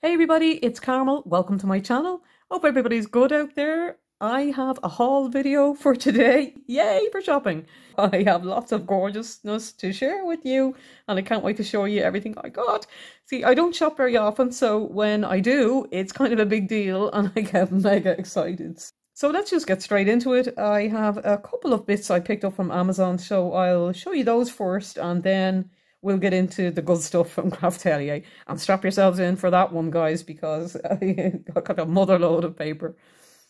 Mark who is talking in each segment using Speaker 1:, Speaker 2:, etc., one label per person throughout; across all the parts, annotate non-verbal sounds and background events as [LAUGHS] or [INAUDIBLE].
Speaker 1: Hey everybody, it's Carmel. Welcome to my channel. Hope everybody's good out there. I have a haul video for today. [LAUGHS] Yay for shopping. I have lots of gorgeousness to share with you and I can't wait to show you everything I got. See, I don't shop very often, so when I do, it's kind of a big deal [LAUGHS] and I get mega excited. So let's just get straight into it. I have a couple of bits I picked up from Amazon, so I'll show you those first and then we'll get into the good stuff from [LAUGHS] Craftelier. And strap yourselves in for that one, guys, because [LAUGHS] I got a mother load of paper.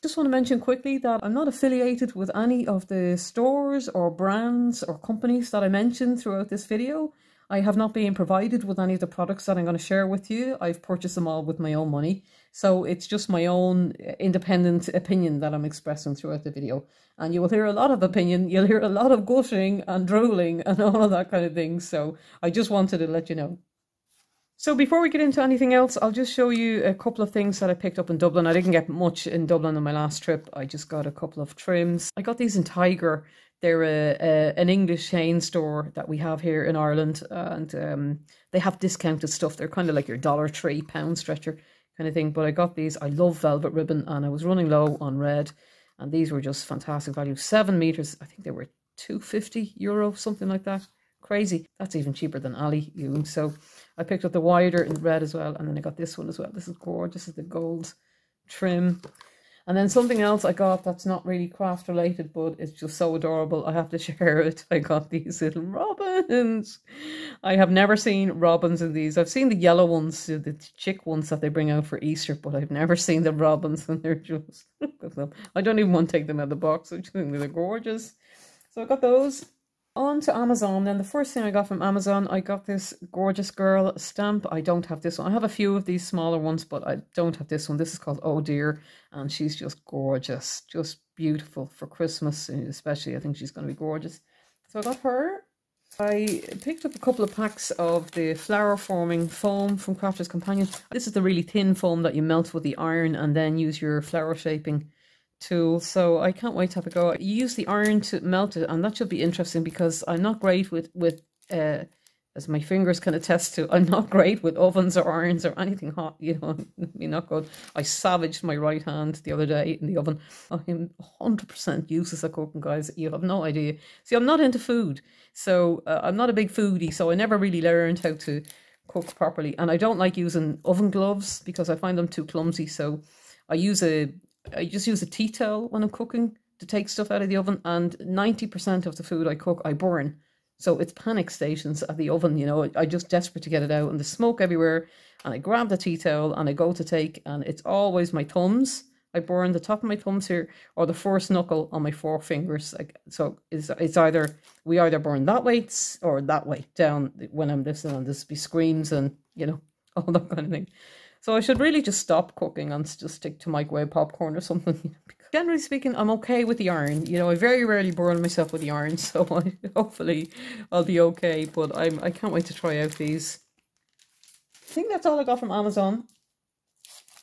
Speaker 1: Just want to mention quickly that I'm not affiliated with any of the stores or brands or companies that I mentioned throughout this video. I have not been provided with any of the products that I'm going to share with you. I've purchased them all with my own money. So it's just my own uh, independent opinion that I'm expressing throughout the video. And you will hear a lot of opinion, you'll hear a lot of gushing and drooling and [LAUGHS] all of that kind of thing. So I just wanted to let you know. So before we get into anything else, I'll just show you a couple of things that I picked up in Dublin. I didn't get much in Dublin on my last trip. I just got a couple of trims. I got these in Tiger they're a, a, an English chain store that we have here in Ireland, and um, they have discounted stuff. They're kind of like your Dollar Tree pound stretcher kind of thing. But I got these. I love velvet ribbon, and I was running low on red, and these were just fantastic value. Seven meters. I think they were two fifty euro, something like that. Crazy. That's even cheaper than Ali Yoon. So I picked up the wider in red as well, and then I got this one as well. This is gorgeous. This is the gold trim. And then something else I got that's not really craft related, but it's just so adorable. I have to [LAUGHS] share it. I got these little robins. I have never seen robins in these. I've seen the yellow ones, the chick ones that they bring out for Easter, but I've never seen the robins, and they're just look at them. I don't even want to take them out of the box. I just think they're gorgeous. So I got those on to Amazon. Then the first thing I got from Amazon, I got this gorgeous girl stamp. I don't have this one. I have a few of these smaller ones, but I don't have this one. This is called Oh Dear, and she's just gorgeous, just beautiful for Christmas, especially. I think she's going to be gorgeous. So I got her. I picked up a couple of packs of the flower forming foam from Crafter's Companion. This is the really thin foam that you melt with the iron and then use your flower shaping tool so I can't wait to have a go. You use the iron to melt it and that should be interesting because I'm not great with, with uh, as my fingers can attest to, I'm not great with ovens or irons or anything hot, you know, [LAUGHS] me not good. I savaged my right hand the other day in the oven. I'm 100% useless at cooking, guys. You have no idea. See, I'm not into food, so uh, I'm not a big foodie, so I never really learned how to cook properly. And I don't like using oven gloves because I find them too clumsy, so I use a I just use a tea towel when I'm cooking to take stuff out of the oven, and 90% of the food I cook, I burn. So it's panic stations at the oven, you know. I just desperate to get it out, and the smoke everywhere. And I grab the tea towel and I go to take, and it's always my thumbs. I burn the top of my thumbs here, or the first knuckle on my four fingers. Like so, it's it's either we either burn that way or that way down when I'm listening, and this be screams and you know [LAUGHS] all that kind of thing. So I should really just stop cooking and just stick to microwave popcorn or something. [LAUGHS] Generally speaking, I'm okay with the iron. You know, I very rarely burn myself with the iron, [LAUGHS] so I, hopefully I'll be okay. But I'm I can't wait to try out these. I think that's all I got from Amazon.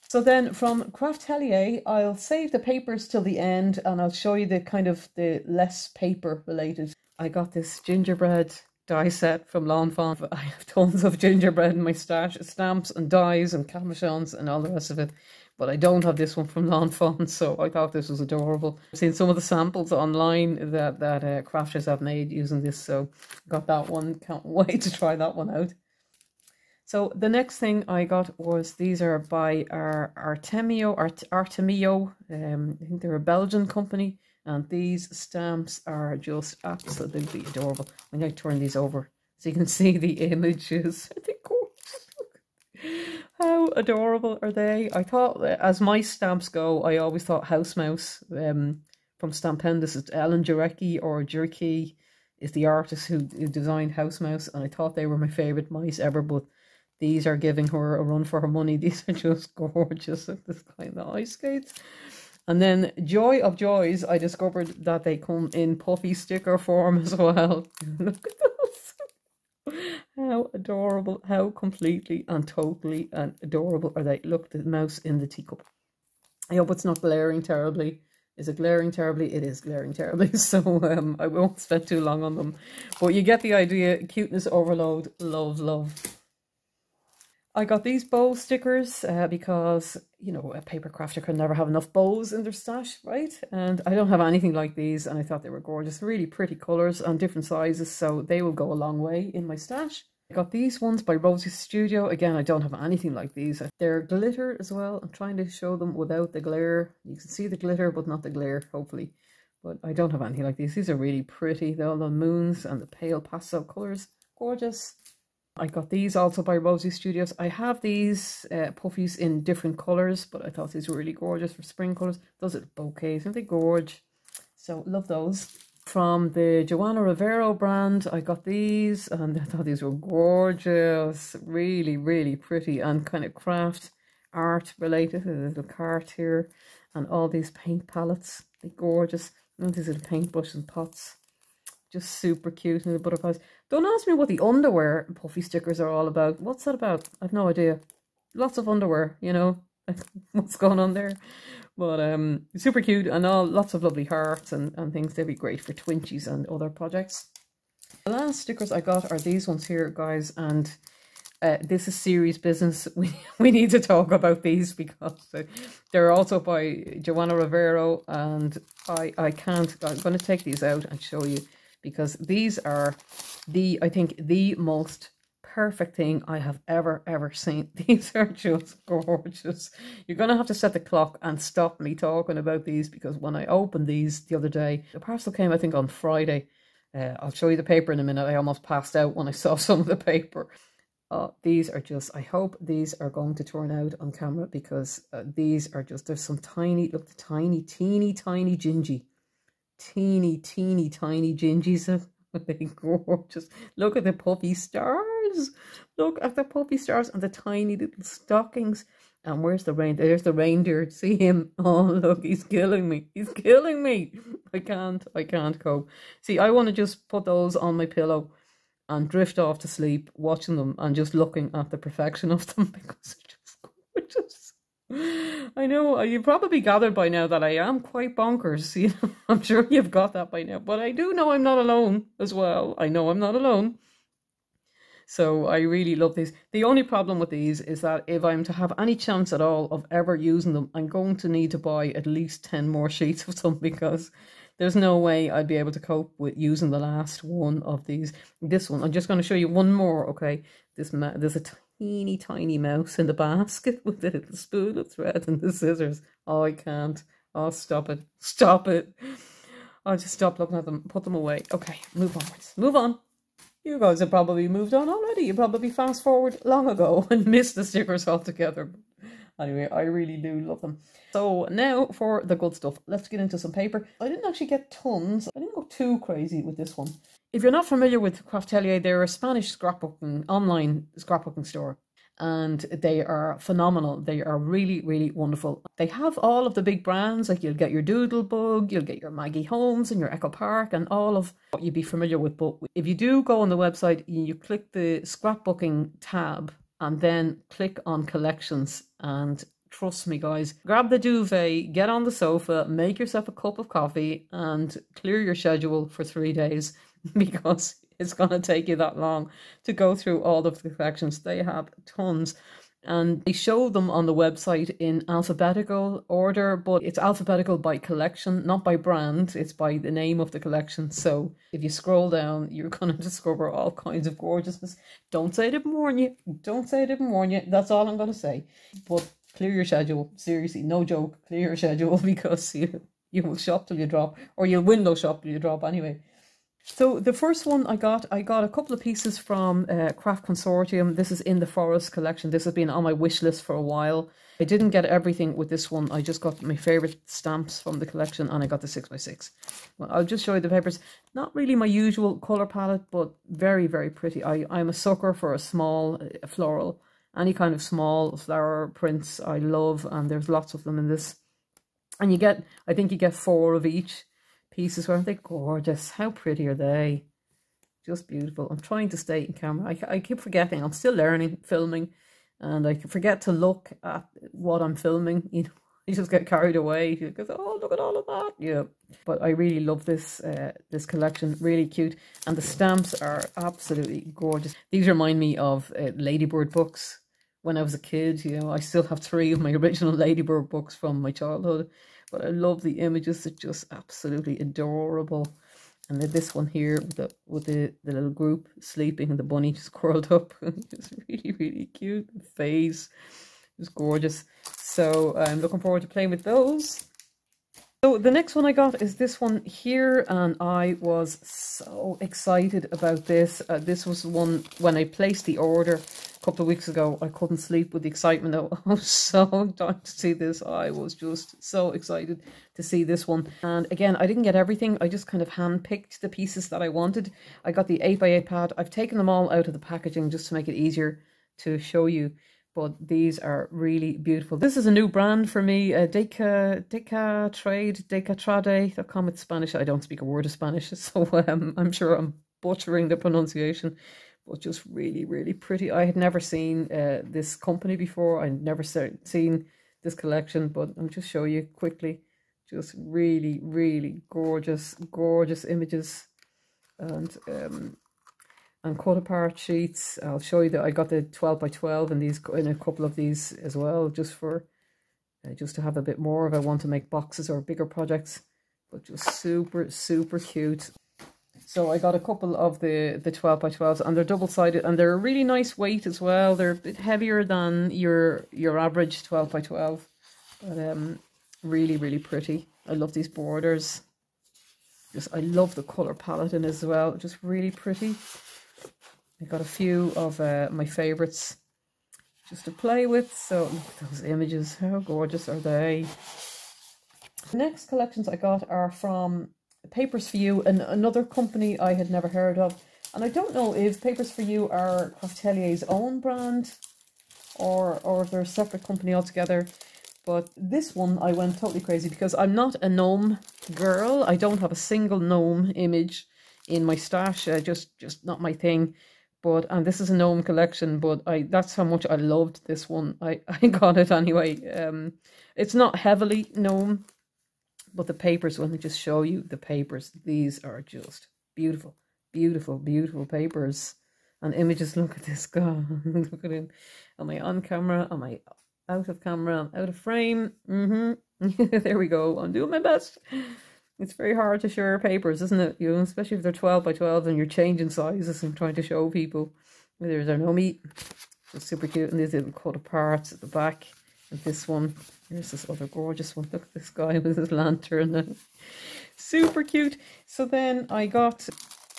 Speaker 1: So then from Craftelier, I'll save the papers till the end and I'll show you the kind of the less paper related. I got this gingerbread die set from Lawn Fawn. [LAUGHS] I have tons of gingerbread in my stash, stamps and dies and cabochons and all the rest of it. But I don't have this one from Lawn Fawn, [LAUGHS] so I thought this was adorable. I've seen some of the samples online that, that uh, crafters have made using this, so got that one. Can't [LAUGHS] wait to try that one out. So the next thing I got was these are by our Artemio, Art, Artemio. Um, I think they're a Belgian company. And these stamps are just absolutely adorable. I'm going to turn these over so you can [LAUGHS] see the images. [LAUGHS] How adorable are they? I thought, as my stamps go, I always thought House Mouse um, from Stampendous is Ellen Jareckie or Jerky is the artist who, designed House Mouse. And I thought they were my favourite mice ever, but these are giving her a run for her money. [LAUGHS] These are just gorgeous. This kind of ice skates. And then joy of joys, I discovered that they come in puffy sticker form [LAUGHS] as well. Look at those. How adorable, how completely and totally and adorable are they. Look, the mouse in the teacup. I hope it's not glaring terribly. Is it glaring terribly? It is glaring terribly, [LAUGHS] so um, I won't spend too long on them. But you get the idea. Cuteness overload. Love, love. I got these bow stickers uh, because, you know, a paper crafter can never have enough bows in their stash, right? And I don't have anything like these and I thought they were gorgeous. Really pretty colours and different sizes, so they will go a long way in my stash. I got these ones by Rosie Studio. Again, I don't have anything like these. They're glitter as well. I'm trying to show them without the glare. You can see the glitter, but not the glare, hopefully. But I don't have anything like these. These are really pretty. They're all the moons and the pale pastel colours. Gorgeous. I got these also by Rosie Studios. I have these uh, puffies in different colours, but I thought these were really gorgeous for spring colours. Those are bouquets, aren't they gorge? So love those. From the Joanna Rivero brand, I got these and I thought these were gorgeous. Really, really pretty and kind of craft art related. a little cart here and all these paint palettes. They're gorgeous. And these little paintbrush and pots. Just super cute the butterflies. Don't ask me what the underwear puffy stickers are all about. What's that about? I've no idea. Lots of underwear, you know. [LAUGHS] What's going on there? But um super cute and all lots of lovely hearts and, and things. They'd be great for Twinchies and other projects. The last stickers I got are these ones here, guys, and uh, this is serious business. [LAUGHS] We we need to talk about these because they're also by Joanna Rivero, and I I can't. I'm going to take these out and show you because these are the, I think, the most perfect thing I have ever, ever seen. [LAUGHS] These are just gorgeous. You're going to have to set the clock and stop me talking about these because when I opened these the other day, the parcel came, I think, on Friday. Uh, I'll show you the paper in a minute. I almost passed out when I [LAUGHS] saw some of the paper. Uh, these are just, I hope these are going to turn out on camera because uh, these are just, there's some tiny, look, the tiny, teeny, tiny gingy teeny, teeny, tiny gingies. [LAUGHS] they gorgeous. Look at the puffy stars. Look at the puffy stars and the tiny little stockings. And where's the rain? There's the reindeer. See him? [LAUGHS] Oh, look, he's killing me. He's killing me. I can't, I can't cope. See, I want to just put those on my pillow and drift off to sleep watching them and just looking at the perfection of them [LAUGHS] because they're just gorgeous. I know uh, you probably gathered by now that I am quite bonkers. [LAUGHS] You know, I'm sure you've got that by now, but I do know I'm not alone as well. I know I'm not alone. So I really love these. The only problem with these is that if I'm to have any chance at all of ever using them, I'm going to need to buy at least 10 more [LAUGHS] sheets of them because there's no way I'd be able to cope with using the last one of these. This one, I'm just going to show you one more, okay? This There's a teeny tiny mouse in the basket [LAUGHS] with the little spoon of thread and the scissors. Oh, I can't. Oh, stop it. Stop it. I'll just stop looking at them, put them away. Okay, move onwards. Move on. You guys have probably moved on already. You probably fast forward long ago [LAUGHS] and missed the stickers altogether. Anyway, I really do love them. So now for the good stuff. Let's get into some paper. I didn't actually get tons. I didn't go too crazy with this one. If you're not familiar with Craftelier, they're a Spanish scrapbooking, online scrapbooking store. And they are phenomenal. They are really, really wonderful. They have all of the big brands, like you'll get your Doodlebug, you'll get your Maggie Holmes and your Echo Park and all of what you'd be familiar with. But if you do go on the website, you click the scrapbooking tab and then click on collections and trust me guys grab the duvet get on the sofa make yourself a cup of coffee and clear your schedule for three days [LAUGHS] because it's going to take you that long to go through all of the collections. They have tons. And they show them on the website in alphabetical order, but it's alphabetical by collection, not by brand. It's by the name of the collection. So if you scroll down, you're going [LAUGHS] to discover all kinds of gorgeousness. Don't say I didn't warn you. Don't say I didn't warn you. That's all I'm going to say. But clear your schedule. Seriously, no joke. Clear your schedule [LAUGHS] because you, you will shop till you drop, or you'll window shop till you drop anyway. So the first one I got, I got a couple of pieces from uh, Craft Consortium. This is in the Forest collection. This has been on my wish list for a while. I didn't get everything with this one. I just got my favourite stamps from the collection and I got the 6x6. Well, I'll just show you the papers. Not really my usual colour palette, but very, very pretty. I, I'm a sucker for a small uh, floral. Any kind of small flower prints I love and there's lots of them in this. And you get, I think you get four of each pieces. Weren't they gorgeous? How pretty are they? Just beautiful. I'm trying to stay in camera. I, I keep forgetting. I'm still learning filming and I forget to look at what I'm filming. [LAUGHS] You know, you just get carried away because, oh, look at all of that. Yeah. But I really love this uh, this collection. Really cute. And the stamps are absolutely gorgeous. These remind me of uh, Ladybird books when I was a kid. You know, I still have three of my [LAUGHS] original Ladybird books from my childhood, but I love the images. They're just absolutely adorable. And then this one here with the with the, the little group sleeping and the bunny just [LAUGHS] curled up. it's really, really cute. The face is gorgeous. So I'm looking forward to playing with those. So the next one I got is this one here and I was so excited about this. Uh, this was one when I placed the order couple of weeks ago. I couldn't sleep with the excitement. [LAUGHS] I was so excited to see this. I was just so excited to see this one. And again, I didn't get everything. I just kind of hand-picked the pieces that I wanted. I got the 8x8 pad. I've taken them all out of the packaging just to make it easier to show you but these are really beautiful. This is a new brand for me, uh, Deca, Deca Trade, Decatrade.com. It's Spanish. I don't speak a word of Spanish, [LAUGHS] so um, I'm sure I'm butchering the pronunciation, but just really, really pretty. I had never seen uh, this company before. I'd never seen this collection, but I'll just show you quickly. Just really, really gorgeous, gorgeous images. And um, and cut apart sheets. I'll show you that I got the 12 by 12 in these in a couple of these as well, just for uh, just to have a bit more if I want to make boxes or bigger projects. But just super, super cute. So I got a couple of the, the 12 by 12s and they're double-sided and they're a really nice weight as well. They're a bit heavier than your your average 12 by 12. But um, really, really pretty. I love these borders. Just I love the colour palette in as well. Just really pretty. I got a few of uh, my favourites just to play with. So look at those images. How gorgeous are they? The next collections I got are from Papers for You, and another company I had never heard of. And I don't know if Papers for You are Craftelier's own brand or or if they're a separate company altogether. But this one I went totally crazy because I'm not a gnome girl. I don't have a single gnome image in my stash. Uh, just just not my thing. But and this is a gnome collection, but I that's how much I loved this one. I, [LAUGHS] I got it anyway. Um it's not heavily gnome, but the papers, let me just show you the papers. These are just beautiful, beautiful, beautiful papers. And images, look at this [LAUGHS] guy. look at him. Am I on camera? Am I out of camera? Out of frame? Mm-hmm. [LAUGHS] there we go. I'm doing my best. It's very hard to share papers, isn't it? You know, especially if they're 12 by 12 and you're changing sizes and trying to show people. There's our no meat. It's super cute. And these little cut parts at the back. And this one. Here's this other gorgeous one. Look at this guy [LAUGHS] with his lantern. [LAUGHS] super cute. So then I got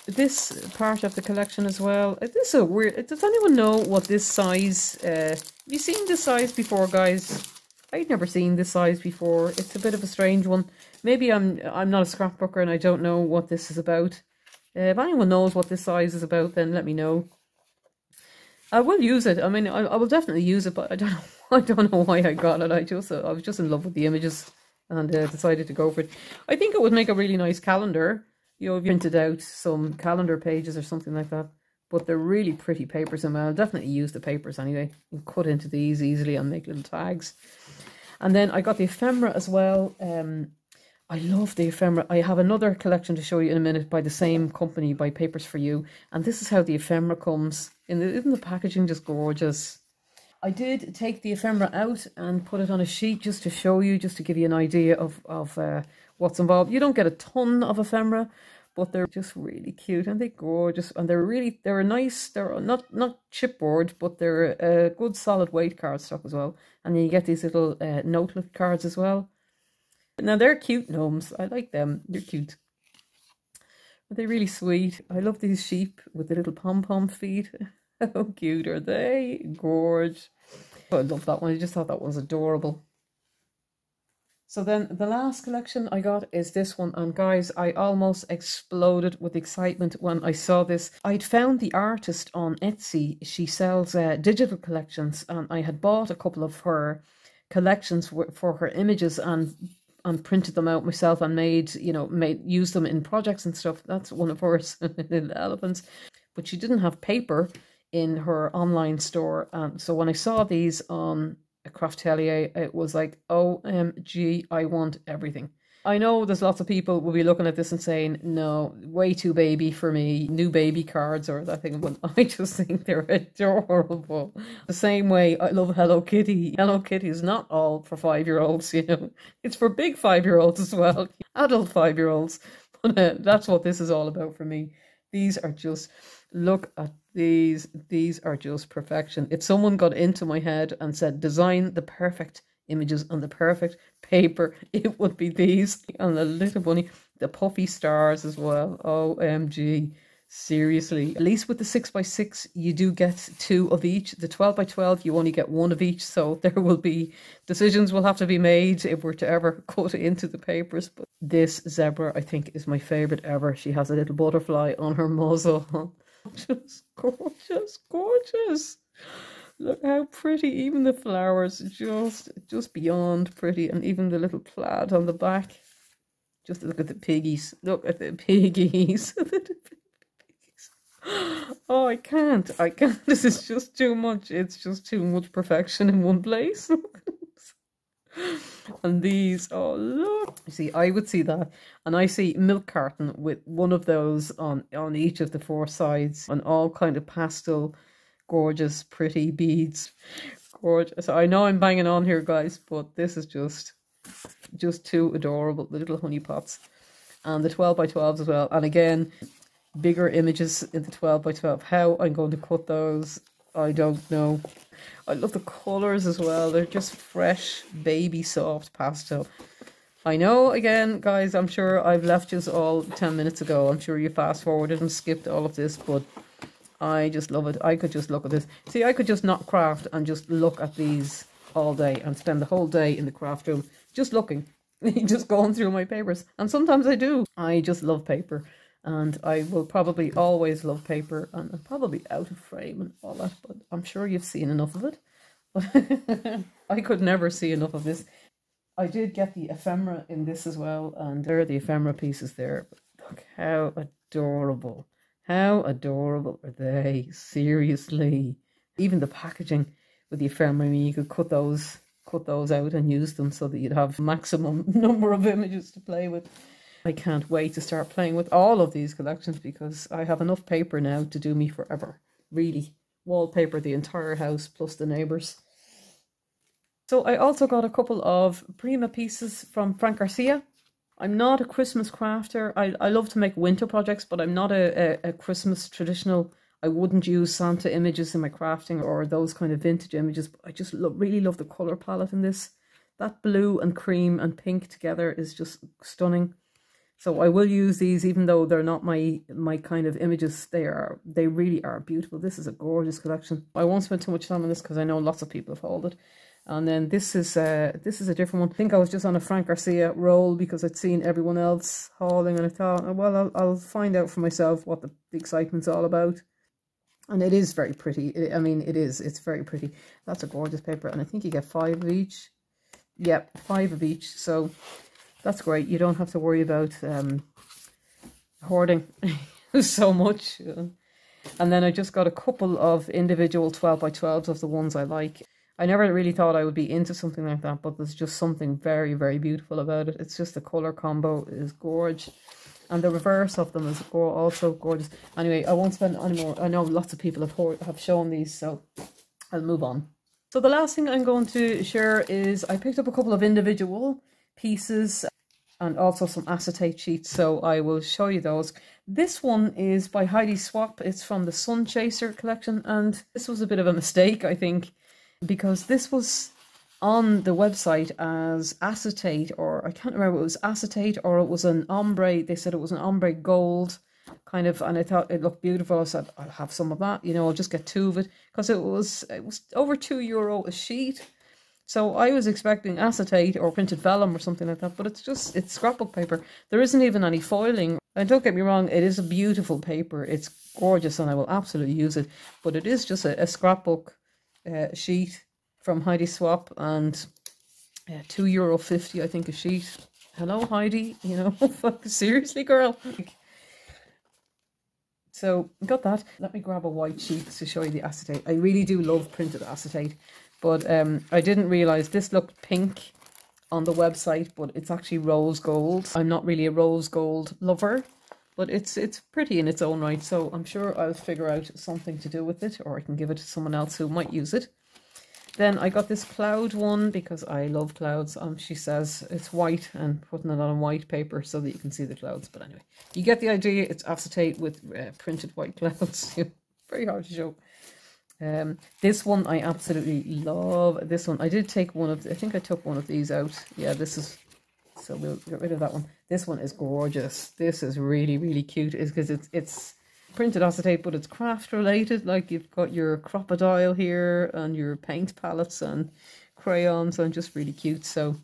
Speaker 1: this part of the collection as well. Uh, this is a weird. Does anyone know what this size? Uh, have you seen this size before, guys? I'd never seen this size before. It's a bit of a strange one. Maybe I'm I'm not a scrapbooker and I don't know what this is about. Uh, if anyone knows what this size is about, then let me know. I will use it. I mean, I, I will definitely use it, but I don't know. [LAUGHS] I don't know why I got it. I just uh, I was just in love with the images and uh, decided to go for it. I think it would make a really nice calendar. You know, if you printed out some calendar pages or something like that. But they're really pretty papers, and I'll definitely use the papers anyway. You cut into these easily and make little tags. And then I got the ephemera as well. Um, I love the ephemera. I have another collection to show you in a minute by the same company, by Papers for You. And this is how the ephemera comes. In the, isn't the packaging just gorgeous? I did take the ephemera out and put it on a sheet just to show you, just to give you an idea of, of uh, what's involved. You don't get a ton of ephemera, but they're just really cute and they're gorgeous. And they're really, they're nice, they're not, not chipboard, but they're a good solid weight cardstock as well. And you get these little uh, notelet cards as well. Now they're cute gnomes. I like them. They're cute. They're they really sweet? I love these sheep with the little pom-pom feet. [LAUGHS] [LAUGHS] How cute are they? Gorge. Oh, I love that one. I just thought that was adorable. So then the last collection I got is this one. And guys, I almost exploded with excitement when I saw this. I'd found the artist on Etsy. She sells uh, digital collections and I had bought a couple of her collections for her images and and printed them out myself and made, you know, made use them in projects and stuff. That's one of her little [LAUGHS] elephants. But she didn't have paper in her online store. And so when I saw these on a Craftelier, it was like, OMG, I want everything. I know there's lots of people will be looking at this and saying, no, way too baby for me, new baby cards or that thing, but [LAUGHS] I just think they're adorable. The same way I love Hello Kitty. Hello Kitty is not all for five year olds, [LAUGHS] you know, it's for big five year olds as well, [LAUGHS] adult five year olds. But uh, that's what this is all about for me. These are just, look at these, these are just perfection. If someone got into my head and said, design the perfect images on the perfect paper, [LAUGHS] it would be these. And the little bunny, the puffy stars as well. OMG. Seriously. At least with the 6x6, you do get two of each. The 12x12, you only get one of each. So [LAUGHS] there will be decisions will have to be made if we're to ever [LAUGHS] cut into the papers. But this zebra, I think, is my favourite ever. She has a little butterfly on her muzzle. Just [LAUGHS] gorgeous, gorgeous. Look how pretty, even the flowers, just just beyond pretty, and even the little plaid on the back. Just look at the piggies. Look at the [LAUGHS] piggies. [LAUGHS] [GASPS] oh, I can't. I can't. This is just too much. It's just too much perfection in one place. And these, oh look. You see, I would see that. And I see milk carton with one of those on, on each of the four sides and all kind of pastel gorgeous, pretty beads. Gorgeous. So I know I'm banging on here, guys, but this is just, just too adorable. The little honey pots. And the 12 by 12s as well. And again, bigger images in the 12 by 12. How I'm going to cut those, I don't know. I love the colours as well. They're just fresh, baby soft pastel. I know, again, guys, I'm sure I've left you all 10 minutes ago. I'm sure you fast forwarded and skipped all of this, but I just love it. I could just look at this. See, I could just not craft and just look at these all day and spend the whole day in the craft room just looking, [LAUGHS] just going through my papers. And sometimes I do. I just love paper. And I will probably always love paper and I'm probably out of frame and all that, but I'm sure you've seen enough of it. But [LAUGHS] I could never see enough of this. I did get the ephemera in this as well, and there are the ephemera pieces there. Look how adorable. How adorable are they? Seriously. Even the packaging with the ephemera, you could cut those cut those out and use them so that you'd have maximum [LAUGHS] number of images to play with. I can't wait to start playing with all of these collections because I have enough paper now to do me forever. Really. Wallpaper the entire house plus the neighbours. So I also got a couple of Prima pieces from Frank Garcia. I'm not a Christmas crafter. I, I love to make winter projects, but I'm not a, a, a Christmas traditional. I wouldn't use Santa images in my crafting or those kind of vintage images. But I just lo really love the color palette in this. That blue and cream and pink together is just stunning. So I will use these, even though they're not my my kind of images. They are they really are beautiful. This is a gorgeous collection. I won't spend too much time on this because I know lots of people have hauled it. And then this is uh, this is a different one. I think I was just on a Frank Garcia roll because I'd seen everyone else hauling and I thought, oh, well, I'll, I'll find out for myself what the, the excitement's all about. And it is very pretty. I mean, it is. It's very pretty. That's a gorgeous paper. And I think you get five of each. Yep, five of each. So that's great. You don't have to worry about um, hoarding [LAUGHS] so much. And then I just got a couple of individual 12 by 12s of the ones I like. I never really thought I would be into something like that, but there's just something very, very beautiful about it. It's just the colour combo is gorgeous. And the reverse of them is also gorgeous. Anyway, I won't spend any more. I know lots of people have, have shown these, so I'll move on. So the last thing I'm going to share is I picked up a couple of individual pieces and also some acetate sheets. So I will show you those. This one is by Heidi Swapp. It's from the Sun Chaser collection. And this was a bit of a mistake, I think because this was on the website as acetate or I can't remember it was acetate or it was an ombre they said it was an ombre gold kind of and I thought it looked beautiful I said I'll have some of that you know I'll just get two of it because it was it was over two euro a sheet so I was expecting acetate or printed vellum or something like that but it's just it's scrapbook paper there isn't even any foiling and don't get me wrong it is a beautiful paper it's gorgeous and I will absolutely use it but it is just a, a scrapbook uh, sheet from Heidi Swapp and uh, two euro fifty, I think, a sheet. Hello, Heidi. You know, [LAUGHS] seriously, girl. So got that. Let me grab a white sheet to show you the acetate. I really do love printed acetate, but um, I didn't realize this looked pink on the website, but it's actually rose gold. I'm not really a rose gold lover, but it's it's pretty in its own right. So I'm sure I'll figure out something to do with it, or I can give it to someone else who might use it. Then I got this cloud one because I love clouds. Um, she says it's white and putting it on white paper so that you can see the clouds. But anyway, you get the idea. It's acetate with uh, printed white [LAUGHS] clouds. Very hard to show. Um, this one I absolutely love. This one I did take one of. I think I took one of these out. Yeah, this is. So we'll get rid of that one. This one is gorgeous. This is really really cute. Is because it's it's printed acetate, but it's craft related. Like you've got your crocodile here and your paint palettes and crayons and just really cute. So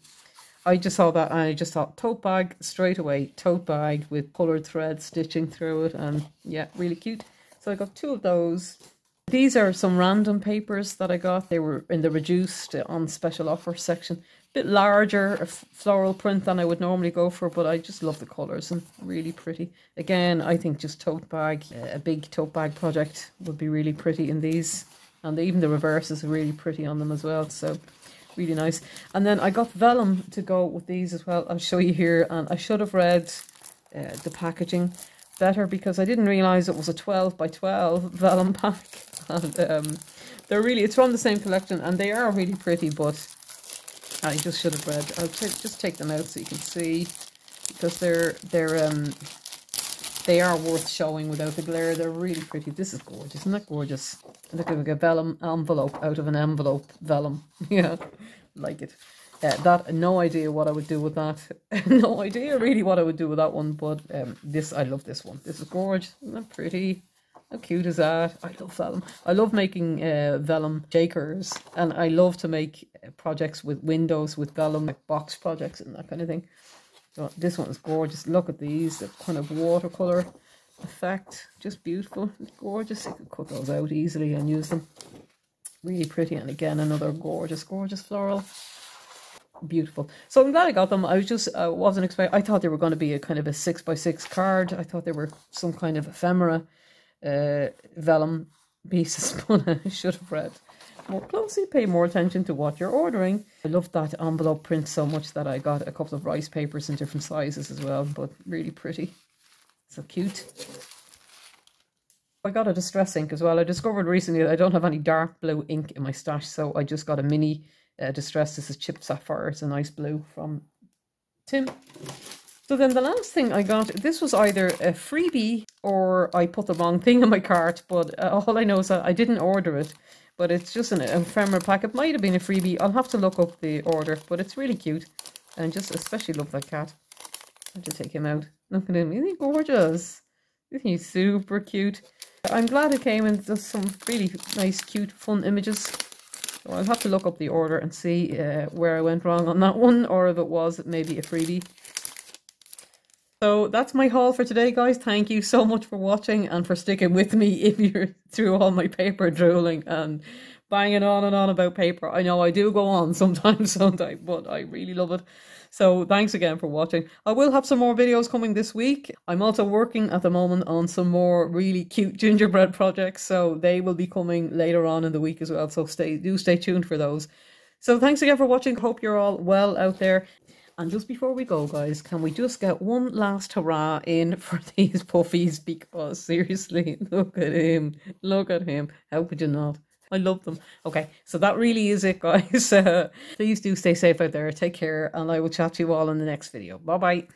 Speaker 1: I just saw that and I just thought tote bag straight away. Tote bag with coloured thread stitching through it and yeah, really cute. So I got two of those. These are some random papers that I got. They were in the reduced on special offer section A bit larger a floral print than I would normally go for, but I just love the colours and really pretty. Again, I think just tote bag, a big tote bag project would be really pretty in these. And even the reverse is really pretty on them as well. So really nice. And then I got vellum to go with these as well. I'll show you here. And I should have read uh, the packaging better because I didn't realise it was a 12 by 12 [LAUGHS] vellum pack. And um, they're really, it's from the same collection and they are really pretty, but I just should have read. I'll just take them out so you can see because they're they're um they are worth showing without the glare. They're really pretty. This is gorgeous. Isn't that gorgeous? Look like a vellum envelope out of an envelope. Vellum. [LAUGHS] Yeah, like it. Uh, that no idea what I would do with that. [LAUGHS] no idea really what I would do with that one. But um, this I love this one. This is gorgeous. Isn't that pretty? How cute is that? I love vellum. I love making uh, vellum shakers and I love to make projects with windows with vellum, like box projects and that kind of thing. So this one is gorgeous. Look at these, the kind of watercolor effect. Just beautiful. Gorgeous. You can cut those out easily and use them. Really pretty. And again, another gorgeous, gorgeous floral beautiful. So I'm glad I got them. I was just uh, wasn't expecting. I thought they were going to be a kind of a six by six card. I thought they were some kind of ephemera uh, vellum pieces, [LAUGHS] but I should have read more closely, pay more attention to what you're ordering. I love that envelope print so much that I got a couple of rice papers in different sizes as well, but really pretty. So cute. I got a distress ink as well. I discovered recently that I don't have any dark blue ink in my stash, so I just got a mini uh, distress. This is chipped sapphire. It's a nice blue from Tim. So then the last thing I got, this was either a freebie or I put the wrong thing in my cart, but uh, all I know is that I didn't order it. But it's just an ephemera pack. It might have been a freebie. I'll have to look up the order, but it's really cute. And just especially love that cat. I have to take him out. Look at him. Isn't he gorgeous? Isn't he super cute? I'm glad it came in just some really nice, cute, fun images. So I'll have to look up the order and see uh, where I went wrong on that [LAUGHS] one, or if it was maybe a freebie. So that's my haul for today, guys. Thank you so much for watching and for sticking with me [LAUGHS] if you're through all my paper drooling and banging on and on about paper. I know I do go on [LAUGHS] sometimes, sometimes, but I really love it. So thanks again for watching. I will have some more videos coming this week. I'm also working at the moment on some more really cute gingerbread projects, so they will be coming later on in the week as well. So stay do stay tuned for those. So thanks again for watching. Hope you're all well out there. And just before we go, guys, can we just get one last hurrah in for [LAUGHS] these puffies? Because seriously, [LAUGHS] look at him. Look at him. How could you not? I love them. Okay, so that really is it, [LAUGHS] guys. Uh, please do stay safe out there. Take care, and I will chat to you all in the next video. Bye bye.